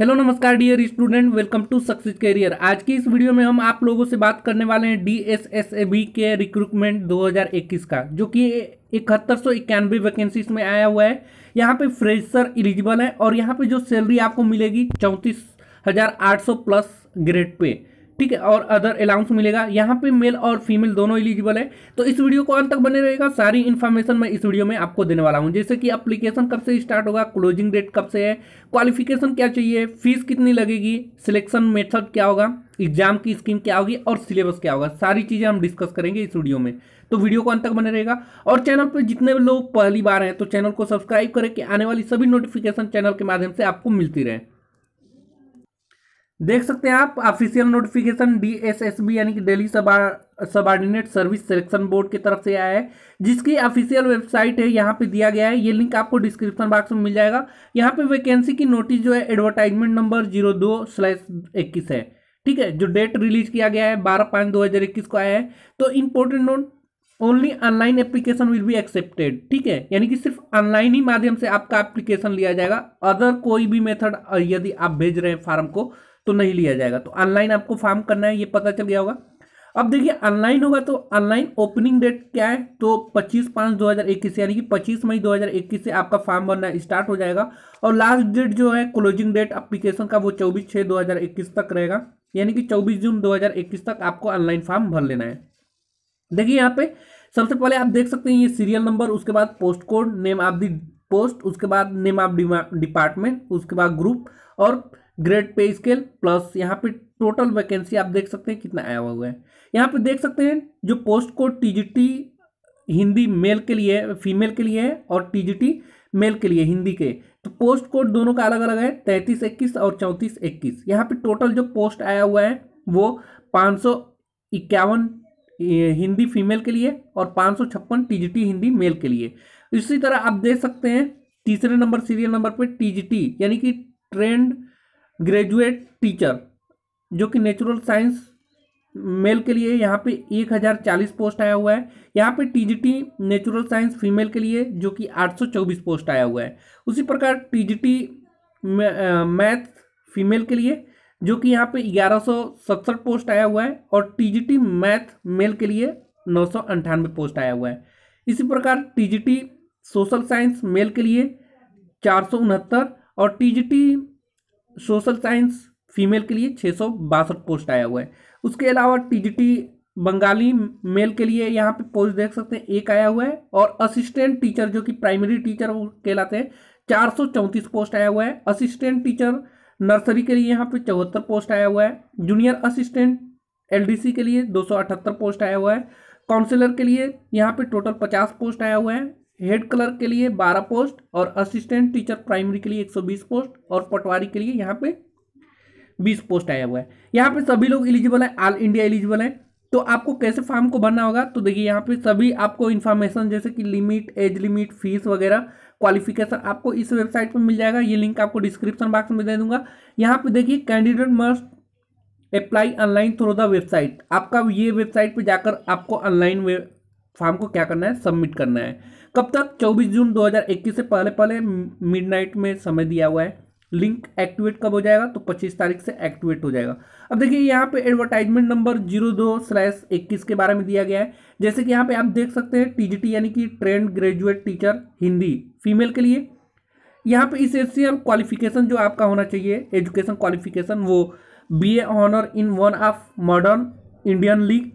Hello नमस्कार dear student, welcome to success career. आज की इस वीडियो में हम आप लोगों से बात करने वाले हैं D S S A B के रिक्रूटमेंट 2021 का, जो कि इकहत्तर सौ इक्यानवे वैकेंसी में आया हुआ है। यहाँ पे फ्रेशर एलिजिबल है और यहाँ पे जो सैलरी आपको मिलेगी चौंतीस हज़ार आठ सौ प्लस ग्रेड पे। ठीक है, और अदर अलाउंस मिलेगा। यहाँ पे मेल और फीमेल दोनों एलिजिबल है। तो इस वीडियो को अंत तक बने रहेगा सारी इन्फॉर्मेशन मैं इस वीडियो में आपको देने वाला हूँ। जैसे कि अप्लीकेशन कब से स्टार्ट होगा क्लोजिंग डेट कब से है क्वालिफिकेशन क्या चाहिए फ़ीस कितनी लगेगी सिलेक्शन मेथड क्या होगा एग्ज़ाम की स्कीम क्या होगी, और सिलेबस क्या होगा। सारी चीज़ें हम डिस्कस करेंगे इस वीडियो में। तो वीडियो को अंत तक बने रहेगा और चैनल पर जितने लोग पहली बार हैं तो चैनल को सब्सक्राइब करें कि आने वाली सभी नोटिफिकेशन चैनल के माध्यम से आपको मिलती रहे। देख सकते हैं आप ऑफिशियल नोटिफिकेशन डीएसएसबी यानी कि Delhi subordinate service selection board की तरफ़ से आया है, जिसकी ऑफिशियल वेबसाइट है, यहाँ पे दिया गया है। ये लिंक आपको डिस्क्रिप्शन बॉक्स में मिल जाएगा। यहाँ पे वैकेंसी की नोटिस जो है एडवर्टाइजमेंट नंबर ज़ीरो दो स्लैश इक्कीस है। ठीक है, जो डेट रिलीज़ किया गया है, बारह पाँच दो हज़ार इक्कीस को आया है। तो important note only online application will be accepted ठीक है, यानी कि सिर्फ़ ऑनलाइन ही माध्यम से आपका एप्लीकेशन लिया जाएगा। अदर कोई भी मेथड यदि आप भेज रहे हैं फार्म को तो नहीं लिया जाएगा। तो ऑनलाइन आपको फॉर्म करना है, ये पता चल गया होगा। अब देखिए ऑनलाइन होगा तो ऑनलाइन ओपनिंग डेट क्या है? तो 25 पाँच 2021 से यानी कि 25 मई 2021 से आपका फॉर्म भरना स्टार्ट हो जाएगा। और लास्ट डेट जो है क्लोजिंग डेट एप्लीकेशन का, वो 24 छः 2021 तक रहेगा। यानी कि 24 जून 2021 तक आपको ऑनलाइन फॉर्म भर लेना है। देखिए यहाँ पे सबसे पहले आप देख सकते हैं ये सीरियल नंबर उसके बाद post code name of the post उसके बाद नेम ऑफ़ डिपार्टमेंट उसके बाद ग्रुप और ग्रेड पे स्केल प्लस यहाँ पे टोटल वैकेंसी आप देख सकते हैं कितना आया हुआ है। यहाँ पे देख सकते हैं जो post code TGT Hindi male के लिए फीमेल के लिए है और टीजीटी मेल के लिए हिंदी के। तो पोस्ट कोड दोनों का अलग अलग है, तैंतीस, इक्कीस और चौंतीस, इक्कीस। यहाँ पे टोटल जो पोस्ट आया हुआ है वो पाँच सौ इक्यावन हिंदी फीमेल के लिए और पाँच सौ छप्पन टीजीटी हिंदी मेल के लिए। इसी तरह आप देख सकते हैं तीसरे नंबर, सीरियल नंबर पे टीजीटी यानी कि ट्रेंड ग्रेजुएट टीचर, जो कि नेचुरल साइंस मेल के लिए यहाँ पे एक हज़ार चालीस पोस्ट आया हुआ है। यहाँ पे टीजीटी नेचुरल साइंस फीमेल के लिए, जो कि आठ सौ चौबीस पोस्ट आया हुआ है। उसी प्रकार टीजीटी मैथ फीमेल के लिए, जो कि यहाँ पे ग्यारह सौ सड़सठ पोस्ट आया हुआ है, और टीजीटी मैथ मेल के लिए नौ सौ अंठानवे पोस्ट आया हुआ है। इसी प्रकार टीजीटी सोशल साइंस मेल के लिए चार सौ उनहत्तर, और टीजीटी सोशल साइंस फीमेल के लिए छः सौ बासठ पोस्ट आया हुआ है। उसके अलावा टीजीटी बंगाली मेल के लिए यहाँ पे पोस्ट देख सकते हैं, एक आया हुआ है और असिस्टेंट टीचर जो कि प्राइमरी टीचर कहलाते हैं, चार सौ चौंतीस पोस्ट आया हुआ है। असिस्टेंट टीचर नर्सरी के लिए यहाँ पे चौहत्तर पोस्ट आया हुआ है। जूनियर असिस्टेंट एलडीसी के लिए दो सौ अठहत्तर पोस्ट आया हुआ है। काउंसिलर के लिए यहाँ पे टोटल पचास पोस्ट आया हुआ है। हेड क्लर्क के लिए बारह पोस्ट और असिस्टेंट टीचर प्राइमरी के लिए एक सौ बीस पोस्ट और पटवारी के लिए यहाँ पे बीस पोस्ट आया हुआ है। यहाँ पे सभी लोग एलिजिबल है, ऑल इंडिया एलिजिबल है। तो आपको कैसे फॉर्म को भरना होगा? तो देखिए यहाँ पे सभी आपको इन्फॉर्मेशन, जैसे कि लिमिट, एज लिमिट, फ़ीस वगैरह, क्वालिफिकेशन आपको इस वेबसाइट पर मिल जाएगा। ये लिंक आपको डिस्क्रिप्शन बॉक्स में दे दूँगा। यहाँ पे देखिए, candidate must apply online through the website. आपका ये वेबसाइट पे जाकर आपको ऑनलाइन फॉर्म को क्या करना है? सबमिट करना है। कब तक? 24 जून 2021 से पहले पहले मिडनाइट में समय दिया हुआ है। लिंक एक्टिवेट कब हो जाएगा? तो 25 तारीख से एक्टिवेट हो जाएगा। अब देखिए, यहाँ पे एडवर्टाइजमेंट नंबर ज़ीरो दो स्लैश इक्कीस के बारे में दिया गया है। जैसे कि यहाँ पे आप देख सकते हैं टीजीटी यानी कि trained graduate teacher Hindi female के लिए। यहाँ पे इसेंशियल क्वालिफिकेशन जो आपका होना चाहिए एजुकेशन क्वालिफिकेशन वो B A honour in one of modern Indian league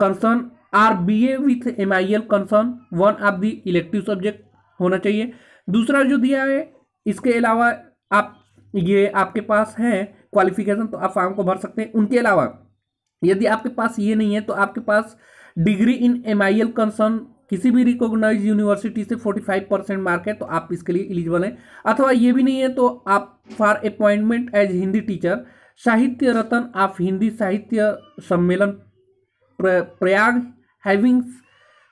concern or B A with M I L concern one of the elective subject होना चाहिए। दूसरा जो दिया है, इसके अलावा आप, ये आपके पास है क्वालिफिकेशन तो आप फॉर्म को भर सकते हैं। उनके अलावा, यदि आपके पास ये नहीं है तो आपके पास degree in M I L concern किसी भी रिकॉग्नाइज यूनिवर्सिटी से 45 परसेंट मार्क है तो आप इसके लिए एलिजिबल हैं। अथवा ये भी नहीं है तो आप for appointment as Hindi teacher Sahitya Ratna, आप Hindi Sahitya Sammelan Prayag having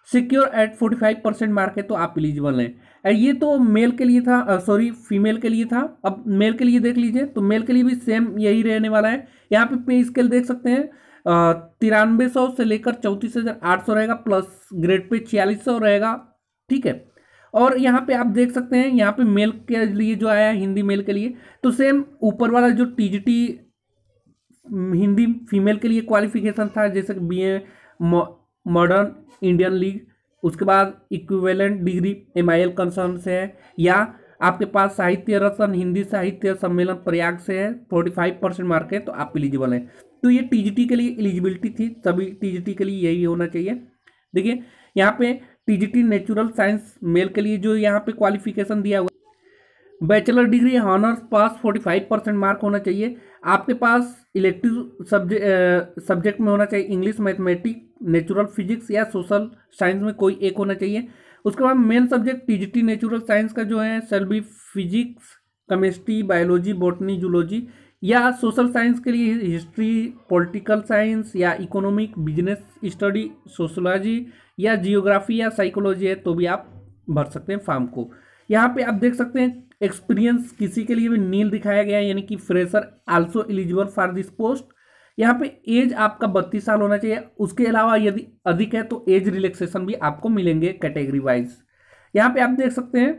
secure at forty five percent mark है तो आप एलिजिबल हैं। ये तो मेल के लिए था सॉरी फीमेल के लिए था। अब मेल के लिए देख लीजिए तो मेल के लिए भी सेम यही रहने वाला है। यहाँ पे पे स्केल देख सकते हैं तिरानवे सौ से लेकर चौंतीस हज़ार आठ सौ रहेगा प्लस ग्रेड पे छियालीस सौ रहेगा, ठीक है? और यहाँ पे आप देख सकते हैं, यहाँ पे मेल के लिए जो आया है, हिंदी मेल के लिए तो सेम ऊपर वाला जो टीजीटी हिंदी फीमेल के लिए क्वालिफिकेशन था, जैसे B A modern Indian league, उसके बाद equivalent degree M I L concern से है, या आपके पास साहित्य रत्न हिंदी साहित्य सम्मेलन प्रयाग से है फोर्टी फाइव परसेंट मार्क है तो आप एलिजिबल हैं। तो ये टीजीटी के लिए एलिजिबिलिटी थी, सभी टीजीटी के लिए यही होना चाहिए। देखिए, यहाँ पे टीजीटी नेचुरल साइंस मेल के लिए जो यहाँ पे क्वालिफिकेशन दिया हुआ bachelor degree honours pass forty five percent mark होना चाहिए। आपके पास इलेक्टिव सब्जेक्ट सब्जेक्ट में होना चाहिए इंग्लिश मैथमेटिक नेचुरल फिजिक्स या सोशल साइंस में कोई एक होना चाहिए। उसके बाद main subject TGT natural science का जो है shall be physics chemistry biology botany zoology या सोशल साइंस के लिए हिस्ट्री पॉलिटिकल साइंस या इकोनॉमिक बिज़नेस स्टडी सोशोलॉजी या जियोग्राफी या साइकोलॉजी है तो भी आप भर सकते हैं फार्म को। यहाँ पे आप देख सकते हैं एक्सपीरियंस किसी के लिए भी नील दिखाया गया है, यानी कि fresher also eligible for this post यहाँ पे एज आपका बत्तीस साल होना चाहिए। उसके अलावा यदि अधिक है तो एज रिलैक्सेशन भी आपको मिलेंगे कैटेगरी वाइज यहाँ पे आप देख सकते हैं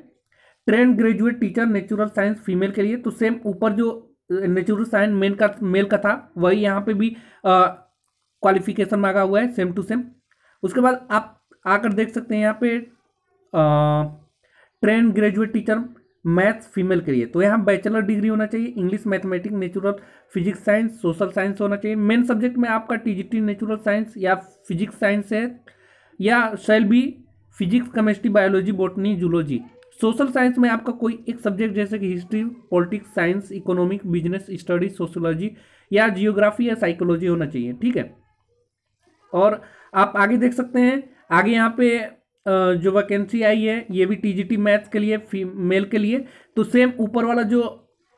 trained graduate teacher natural science female के लिए। तो सेम ऊपर जो नेचुरल साइंस मेन का मेल का था, वही यहाँ पे भी क्वालिफिकेशन मांगा हुआ है सेम टू सेम उसके बाद आप आकर देख सकते हैं यहाँ पे trained graduate teacher maths female के लिए। तो यहाँ बैचलर डिग्री होना चाहिए, English, mathematics, natural physics, science, social science होना चाहिए। मेन सब्जेक्ट में आपका टीजीटी, नेचुरल साइंस या फिजिक्स साइंस है, या shall be physics chemistry biology botany zoology social science में आपका कोई एक सब्जेक्ट जैसे कि history, politics, science, economic, business study sociology या जियोग्राफी या साइकोलॉजी होना चाहिए, ठीक है? और आप आगे देख सकते हैं, आगे यहाँ पे जो वैकेंसी आई है, ये भी टी टीजीटी मैथ्स के लिए मेल के लिए। तो सेम ऊपर वाला जो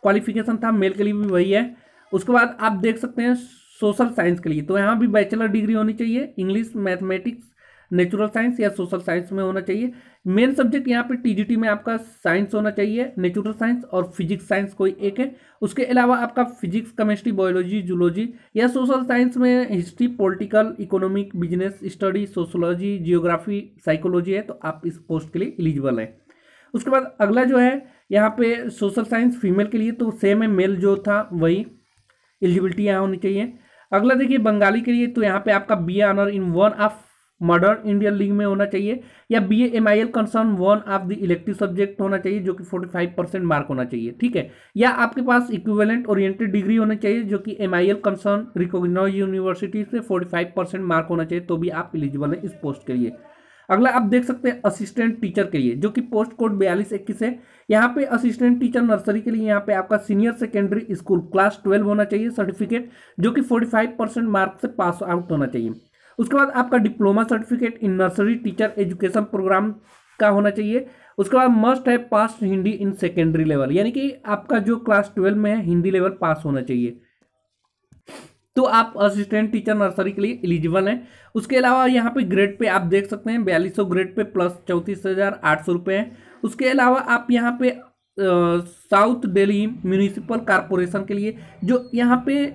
क्वालिफिकेशन था, मेल के लिए भी वही है। उसके बाद आप देख सकते हैं सोशल साइंस के लिए। तो यहाँ भी बैचलर डिग्री होनी चाहिए इंग्लिश मैथमेटिक्स नेचुरल साइंस या सोशल साइंस में होना चाहिए। मेन सब्जेक्ट यहाँ पे टीजीटी में आपका साइंस होना चाहिए नेचुरल साइंस और फिजिक्स साइंस कोई एक है। उसके अलावा आपका फिजिक्स केमिस्ट्री बायोलॉजी जूलॉजी या सोशल साइंस में history political economic business study sociology geography psychology है तो आप इस पोस्ट के लिए एलिजिबल हैं। उसके बाद अगला जो है, यहाँ पे सोशल साइंस फीमेल के लिए तो सेम है मेल जो था, वही एलिजिबिलिटी यहाँ होनी चाहिए। अगला देखिए, बंगाली के लिए तो यहाँ पे आपका B honour in one of modern Indian league में होना चाहिए, या B M I L concern one of the elective subject होना चाहिए, जो कि फोर्टी फाइव परसेंट मार्क होना चाहिए, ठीक है? या आपके पास इक्विवेलेंट ओरिएंटेड डिग्री होना चाहिए, जो कि M I L concern recognise university से फोर्टी फाइव परसेंट मार्क होना चाहिए तो भी आप एलिजिबल हैं इस पोस्ट के लिए। अगला, आप देख सकते हैं असिस्टेंट टीचर के लिए, जो कि पोस्ट कोड बयालीस इक्कीस है। यहाँ पे असिस्टेंट टीचर नर्सरी के लिए यहाँ पे आपका senior secondary school class twelve होना चाहिए सर्टिफिकेट जो कि फोर्टी फाइव परसेंट मार्क से पास आउट होना चाहिए। उसके बाद आपका diploma certificate in nursery teacher education programme का होना चाहिए। उसके बाद मस्ट है pass Hindi in secondary level, यानी कि आपका जो क्लास ट्वेल्व में है, हिंदी लेवल पास होना चाहिए। तो आप असिस्टेंट टीचर नर्सरी के लिए एलिजिबल हैं। उसके अलावा यहाँ पे ग्रेड पे आप देख सकते हैं, बयालीस सौ ग्रेड पे प्लस चौंतीस हज़ार आठ सौ रुपये हैं। उसके अलावा आप यहाँ पे साउथ दिल्ली म्यूनिसिपल कॉरपोरेशन के लिए, जो यहाँ पे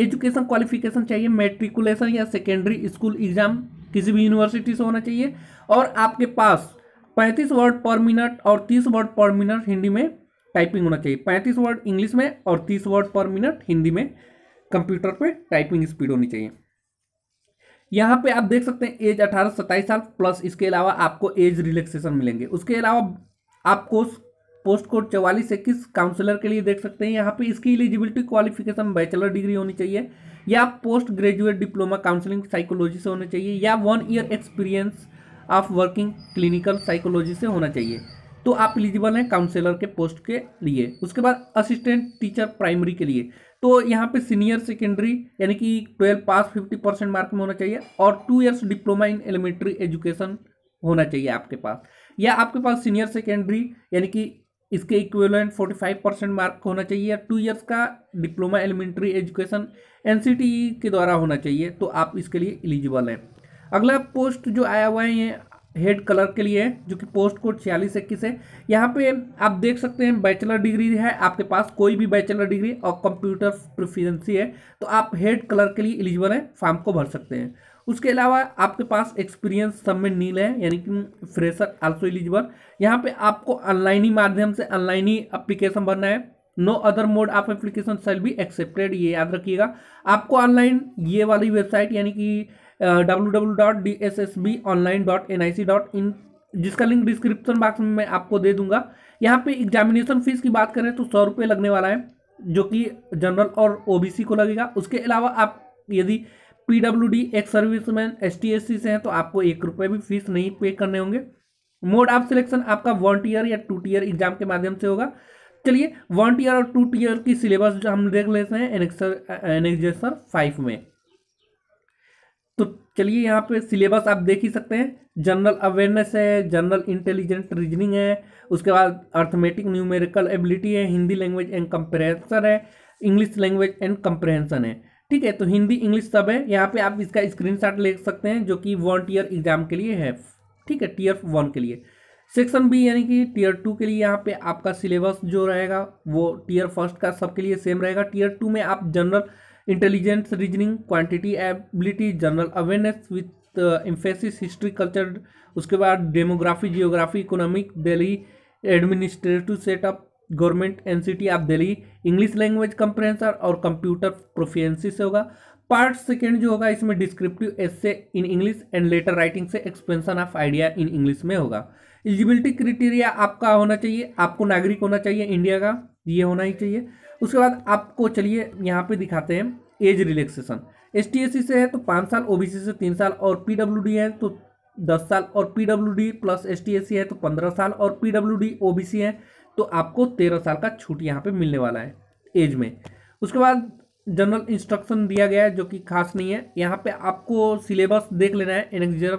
एजुकेशन क्वालिफिकेशन चाहिए, मेट्रिकुलेशन या सेकेंडरी स्कूल एग्ज़ाम किसी भी यूनिवर्सिटी से होना चाहिए। और आपके पास पैंतीस वर्ड पर मिनट और तीस वर्ड पर मिनट हिंदी में टाइपिंग होना चाहिए। पैंतीस वर्ड इंग्लिश में और तीस वर्ड पर मिनट हिंदी में कंप्यूटर पे टाइपिंग स्पीड होनी चाहिए। यहाँ पे आप देख सकते हैं, एज अठारह सत्ताईस साल प्लस, इसके अलावा आपको एज रिलैक्सेशन मिलेंगे। उसके अलावा आपको पोस्ट कोड चवालीस इक्कीस काउंसलर के लिए देख सकते हैं। यहाँ पे इसकी एलिजिबिलिटी क्वालिफिकेशन बैचलर डिग्री होनी चाहिए या post graduate diploma counselling psychology से होना चाहिए या one year experience of working clinical psychology से होना चाहिए। तो आप एलिजिबल हैं काउंसलर के पोस्ट के लिए। उसके बाद असिस्टेंट टीचर प्राइमरी के लिए। तो यहाँ पे सीनियर सेकेंडरी यानी कि twelve pass fifty percent mark में होना चाहिए और two years diploma in elementary education होना चाहिए आपके पास। या आपके पास सीनियर सेकेंडरी यानी कि इसके इक्विवेलेंट 45 परसेंट मार्क होना चाहिए। टू इयर्स का डिप्लोमा एलिमेंट्री एजुकेशन एनसीटी के द्वारा होना चाहिए तो आप इसके लिए एलिजिबल हैं। अगला पोस्ट जो आया हुआ है, ये हेड कलर के लिए है जो कि पोस्ट कोड छियालीस, इक्कीस है। यहाँ पे आप देख सकते हैं बैचलर डिग्री है, आपके पास कोई भी बैचलर डिग्री और कंप्यूटर प्रोफिशेंसी है तो आप हेड कलर के लिए एलिजिबल हैं फॉर्म को भर सकते हैं। उसके अलावा आपके पास एक्सपीरियंस सब में नील है, यानी कि फ्रेशर आल्सो एलिजिबल यहाँ पे आपको ऑनलाइन ही माध्यम से ऑनलाइन ही अप्लीकेशन भरना है। No other mode of application shall be accepted ये याद रखिएगा। आपको ऑनलाइन ये वाली वेबसाइट यानी कि W W dot D S S B online N I C dot in जिसका लिंक डिस्क्रिप्शन बॉक्स में मैं आपको दे दूँगा। यहाँ पे एग्जामिनेशन फ़ीस की बात करें तो सौ रुपये लगने वाला है, जो कि जनरल और ओबीसी को लगेगा। उसके अलावा आप यदि पीडब्ल्यूडी एक्स सर्विसमैन सी से हैं तो आपको एक रुपये भी फ़ीस नहीं पे करने होंगे। मोड ऑफ़ सिलेक्शन आपका वन टीयर या टू टीयर एग्ज़ाम के माध्यम से होगा। चलिए वन टीयर और टू टीयर की सिलेबस जो हम देख लेते हैं एनेक्सर एनेक्जेसर फाइव में। तो चलिए, यहाँ पे सिलेबस आप देख ही सकते हैं। जनरल अवेयरनेस है, जनरल इंटेलिजेंट रीजनिंग है, उसके बाद अर्थमेटिक, न्यूमेरिकल एबिलिटी है, हिंदी लैंग्वेज एंड कंप्रहेंसन है, इंग्लिश लैंग्वेज एंड कंप्रहेंसन है। ठीक है तो हिंदी इंग्लिश सब है। यहाँ पे आप इसका स्क्रीनशॉट ले सकते हैं, जो कि वन टीयर एग्ज़ाम के लिए है। ठीक है टीयर वन के लिए। सेक्शन बी यानी कि टीयर टू के लिए यहाँ पे आपका सिलेबस जो रहेगा, वो टीयर फ़र्स्ट का सबके लिए सेम रहेगा। टीयर टू में आप general intelligence reasoning quantity ability general awareness with emphasis history culture उसके बाद demography geography economic Delhi administrative setup government NCT of Delhi English language comprehension और कंप्यूटर प्रोफियंसी से होगा। पार्ट सेकेंड जो होगा, इसमें descriptive essay in English and letter writing से expansion of idea in English में होगा। एलिजिबिलिटी क्रिटेरिया आपका होना चाहिए। आपको नागरिक होना चाहिए इंडिया का। ये होना ही चाहिए। उसके बाद आपको चलिए यहाँ पे दिखाते हैं एज रिलैक्सेशन एस टी से है तो पाँच साल ओबीसी से तीन साल और पीडब्ल्यूडी है तो दस साल और पीडब्ल्यूडी प्लस एस टी है तो पंद्रह साल और पीडब्ल्यूडी ओबीसी है तो आपको तेरह साल का छूट यहाँ पे मिलने वाला है एज में। उसके बाद जनरल इंस्ट्रक्शन दिया गया है, जो कि खास नहीं है। यहाँ पे आपको सिलेबस देख लेना है एनेक्जर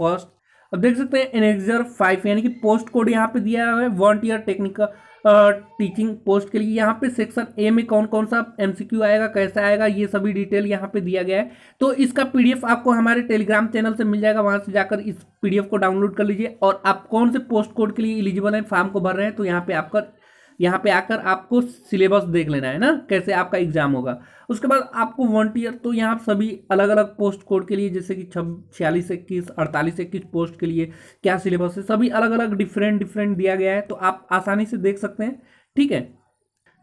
फ़र्स्ट अब देख सकते हैं एनेक्जर फाइव यानी कि पोस्ट कोड यहाँ पे दिया हुआ है वॉन्टियर टेक्निकल टीचिंग पोस्ट के लिए। यहाँ पे सेक्शन ए में कौन कौन सा एमसीक्यू आएगा, कैसा आएगा, ये सभी डिटेल यहाँ पे दिया गया है। तो इसका पीडीएफ आपको हमारे टेलीग्राम चैनल से मिल जाएगा। वहाँ से जाकर इस पीडीएफ को डाउनलोड कर लीजिए और आप कौन से पोस्ट कोड के लिए एलिजिबल हैं फॉर्म को भर रहे हैं तो यहाँ पर आपका यहाँ पे आकर आपको सिलेबस देख लेना है ना, कैसे आपका एग्ज़ाम होगा। उसके बाद आपको वन टीयर तो यहाँ सभी अलग अलग पोस्ट कोड के लिए, जैसे कि छब, छियालीस, इक्कीस, अड़तालीस, इक्कीस पोस्ट के लिए क्या सिलेबस है, सभी अलग अलग डिफरेंट डिफरेंट दिया गया है तो आप आसानी से देख सकते हैं, ठीक है।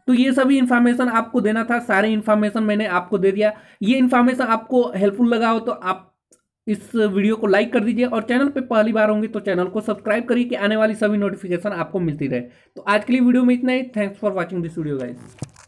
तो ये सभी इन्फॉर्मेशन आपको देना था, सारे इन्फॉर्मेशन मैंने आपको दे दिया। ये इन्फॉर्मेशन आपको हेल्पफुल लगा हो तो आप इस वीडियो को लाइक कर दीजिए और चैनल पे पहली बार होंगे तो चैनल को सब्सक्राइब करिए कि आने वाली सभी नोटिफिकेशन आपको मिलती रहे। तो आज के लिए वीडियो में इतना ही। Thanks for watching this video guys